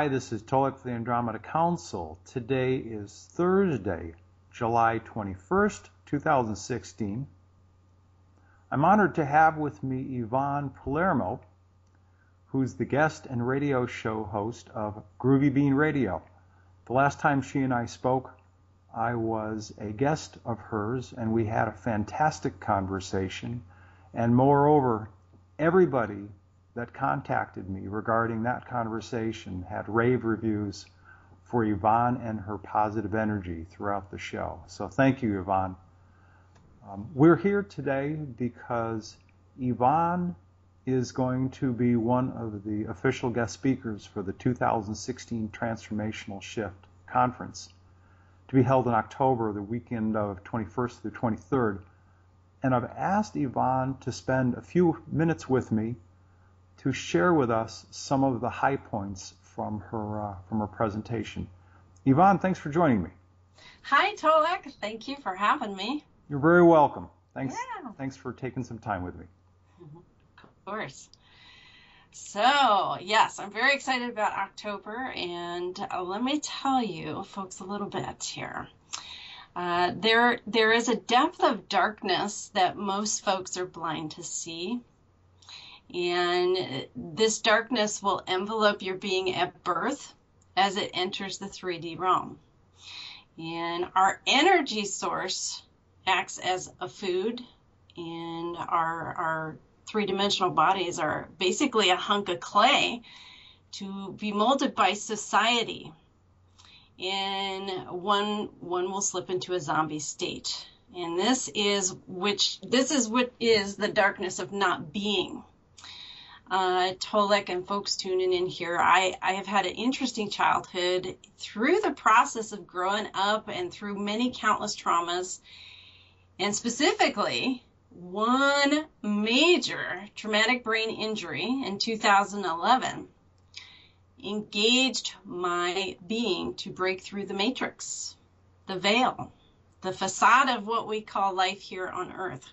Hi, this is Tolec for the Andromeda Council. Today is Thursday, July 21st, 2016. I'm honored to have with me Yvonne Palermo, who's the guest and radio show host of Groovy Bean Radio. The last time she and I spoke, I was a guest of hers, and we had a fantastic conversation. And moreover, everybody that contacted me regarding that conversation had rave reviews for Yvonne and her positive energy throughout the show. So thank you, Yvonne. Um, we're here today because Yvonne is going to be one of the official guest speakers for the 2016 Transformational Shift Conference to be held in October, the weekend of 21st through 23rd. And I've asked Yvonne to spend a few minutes with me to share with us some of the high points from her uh, from her presentation. Yvonne, thanks for joining me. Hi, Tolec. Thank you for having me. You're very welcome. Thanks. Yeah. Thanks for taking some time with me. Mm-hmm. Of course. So, yes, I'm very excited about October, and uh, let me tell you, folks, a little bit here. Uh, there, there is a depth of darkness that most folks are blind to see. And uh, this darkness will envelope your being at birth as it enters the 3D realm. And our energy source acts as a food, and our, our three dimensional bodies are basically a hunk of clay to be molded by society. And one, one will slip into a zombie state. And this is which this is what is the darkness of not being uh, Tolec and folks tuning in here, I, I have had an interesting childhood through the process of growing up and through many countless traumas. And specifically, one major traumatic brain injury in 2011 engaged my being to break through the matrix, the veil, the facade of what we call life here on earth.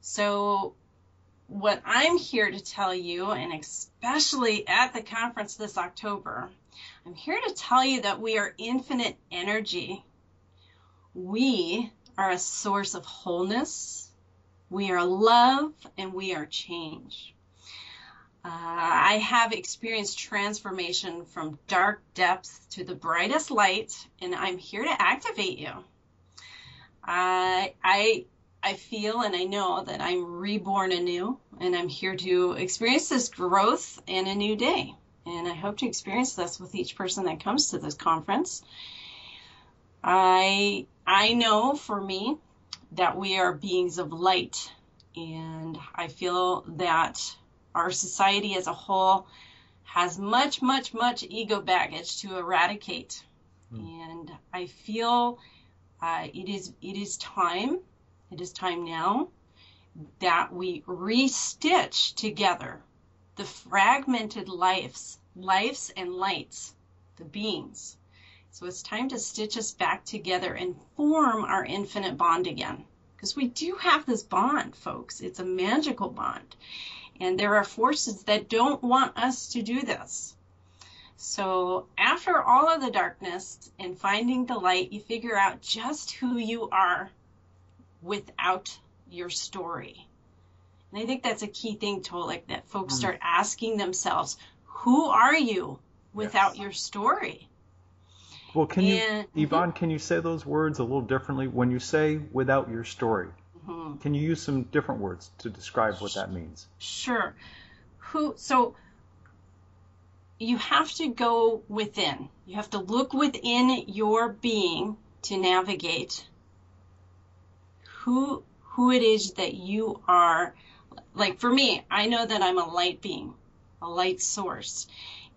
So what I'm here to tell you, and especially at the conference this October, I'm here to tell you that we are infinite energy. We are a source of wholeness. We are love and we are change. Uh, I have experienced transformation from dark depths to the brightest light, and I'm here to activate you. I, I I feel and I know that I'm reborn anew and I'm here to experience this growth and a new day. And I hope to experience this with each person that comes to this conference. I I know for me that we are beings of light and I feel that our society as a whole has much much much ego baggage to eradicate. Mm. And I feel uh, it is it is time it is time now that we restitch together the fragmented lives, lives and lights, the beings. So it's time to stitch us back together and form our infinite bond again. Because we do have this bond, folks. It's a magical bond. And there are forces that don't want us to do this. So after all of the darkness and finding the light, you figure out just who you are without your story. And I think that's a key thing, to like that folks mm. start asking themselves, who are you without yes. your story? Well, can and, you, Yvonne, mm-hmm. can you say those words a little differently? When you say without your story, mm-hmm. can you use some different words to describe what that means? Sure. Who, so you have to go within. You have to look within your being to navigate who who it is that you are. Like for me i know that i'm a light being a light source.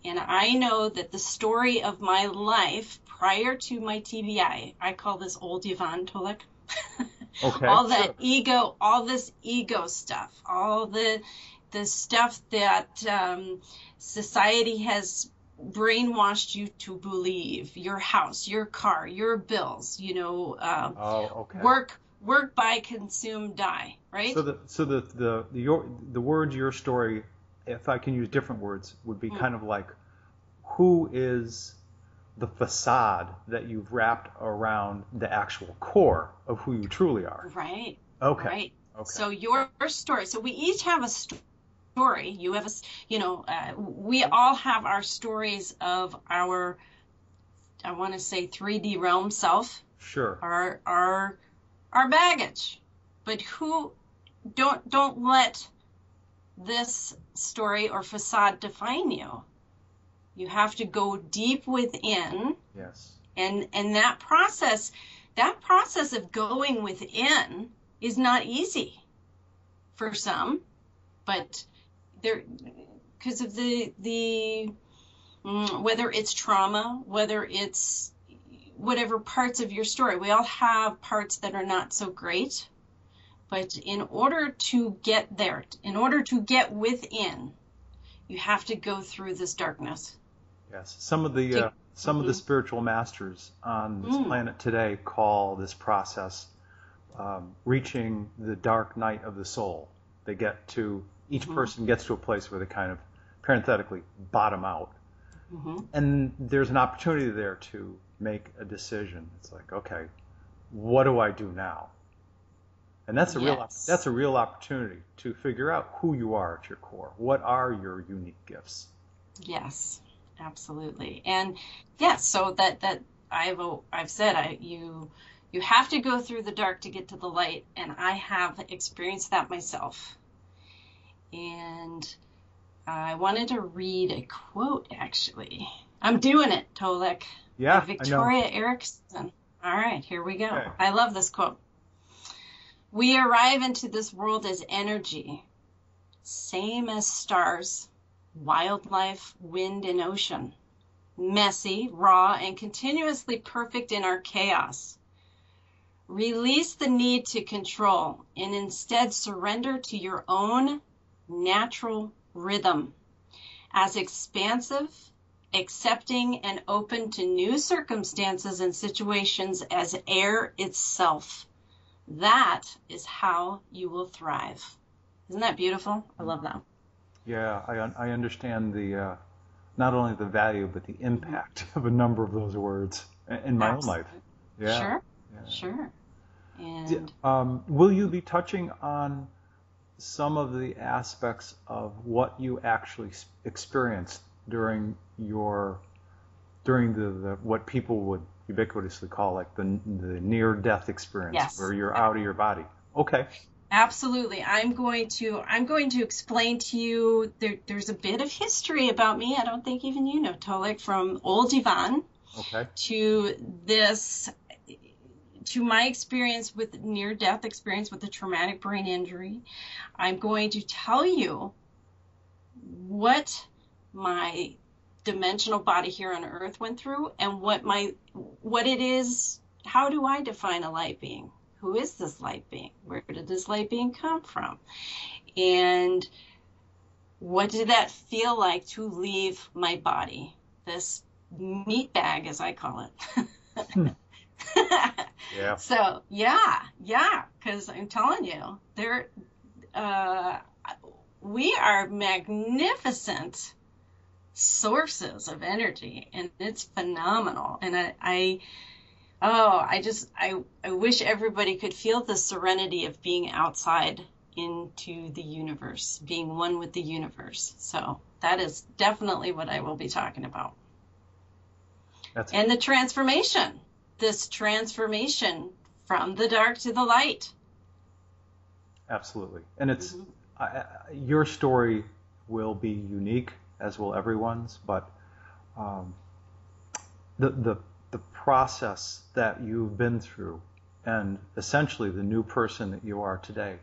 And i know that the story of my life prior to my tbi i call this old yvonne Tolec. Okay, all that sure. ego all this ego stuff all the the stuff that um, society has brainwashed you to believe. Your house your car your bills you know uh, oh, okay. work work, buy, consume, die, right? So the so the the the, your, the words your story, if I can use different words, would be mm. kind of like who is the facade that you've wrapped around the actual core of who you truly are. Right. Okay. Right. Okay. So your story. So we each have a story. You have a, you know, uh, we all have our stories of our, I want to say 3D realm self. Sure. Our our our baggage. But who don't don't let this story or facade define you. You have to go deep within. Yes. And and that process that process of going within is not easy for some, but there because of the the mm, whether it's trauma, whether it's whatever parts of your story. We all have parts that are not so great, but in order to get there, in order to get within, you have to go through this darkness. Yes. Some of the uh, some of the Mhm. spiritual masters on this Mm. planet today call this process um, reaching the dark night of the soul. They get to each Mhm. person gets to a place where they kind of parenthetically bottom out, hmm and there's an opportunity there to make a decision. It's like, okay, what do I do now? And that's a real that's a real opportunity to figure out who you are at your core. What are your unique gifts? Yes, absolutely. And yes, so that that I've I've said I you you have to go through the dark to get to the light, and I have experienced that myself. And I wanted to read a quote actually. I'm doing it, Tolec. Yeah, by I know. Victoria Erickson. All right, here we go. Okay. I love this quote. We arrive into this world as energy, same as stars, wildlife, wind, and ocean. Messy, raw, and continuously perfect in our chaos. Release the need to control and instead surrender to your own natural rhythm. As expansive, accepting, and open to new circumstances and situations as air itself. That is how you will thrive. Isn't that beautiful? I love that. Yeah, I, I understand the uh, not only the value but the impact of a number of those words in my own life. Yeah. Sure, yeah. sure. And Um, will you be touching on some of the aspects of what you actually experienced during your during the, the what people would ubiquitously call like the the near death experience Yes. where you're out of your body? Okay. absolutely, I'm going to I'm going to explain to you. There, there's a bit of history about me. I don't think even you know Tolec from old Yvonne. Okay. to this to my experience with near death experience with a traumatic brain injury i'm going to tell you what my dimensional body here on earth went through and what my what it is how do i define a light being? Who is this light being? Where did this light being come from? And what did that feel like to leave my body? This meat bag as i call it hmm. Yeah. so yeah, yeah, because I'm telling you, there, uh, we are magnificent sources of energy, and it's phenomenal. And I, I oh, I just, I, I wish everybody could feel the serenity of being outside into the universe, being one with the universe. So that is definitely what I will be talking about That's and the transformation this transformation from the dark to the light absolutely. And it's Mhm. I, I- your story will be unique, as will everyone's, but um, the, the, the process that you've been through and essentially the new person that you are today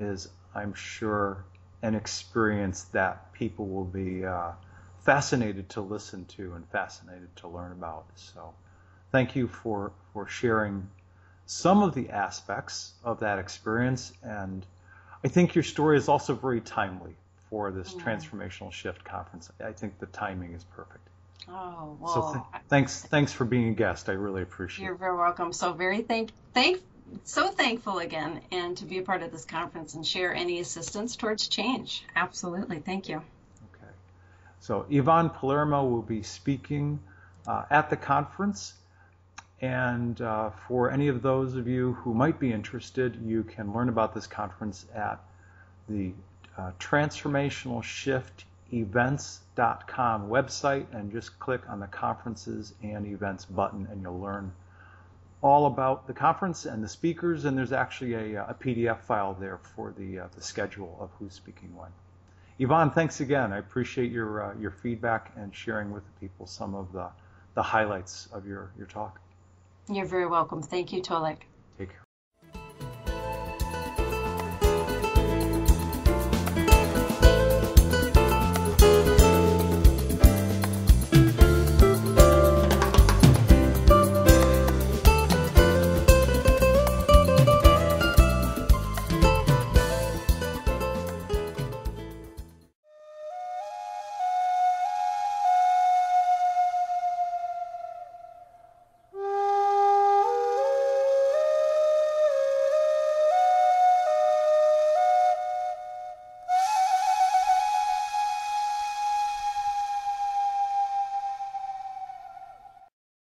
is, I'm sure, an experience that people will be uh, fascinated to listen to and fascinated to learn about. So thank you for, for sharing some of the aspects of that experience and I think your story is also very timely for this Mm. transformational shift conference. I think the timing is perfect. oh so th- thanks, thanks for being a guest. I really appreciate it. you're very welcome so very thank thank so thankful again and to be a part of this conference and share any assistance towards change absolutely thank you Okay. So Yvonne Palermo will be speaking uh, at the conference. And uh, for any of those of you who might be interested, you can learn about this conference at the uh, Transformational Shift events.com website and just click on the conferences and events button and you'll learn all about the conference and the speakers and there's actually a, a PDF file there for the, uh, the schedule of who's speaking when. Yvonne, thanks again. I appreciate your, uh, your feedback and sharing with the people some of the, the highlights of your, your talk. You're very welcome. Thank you, Tolec. Take care.